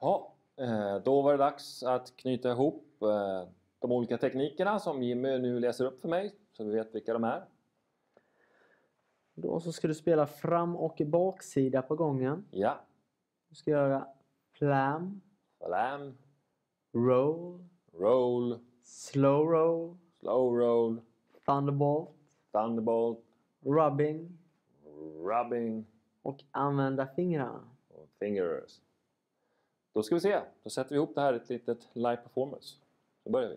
Ja, eh, då var det dags att knyta ihop eh, de olika teknikerna som Jimmy nu läser upp för mig så vi vet vilka de är. Då så ska du spela fram och baksida på gången. Ja, Du ska göra flam, flam, roll, roll, slow roll, slow roll, thunderbolt, thunderbolt, rubbing. Rubbing. Och använda fingrarna. och fingers. Då ska vi se, då sätter vi ihop det här i ett litet live performance. Så börjar vi.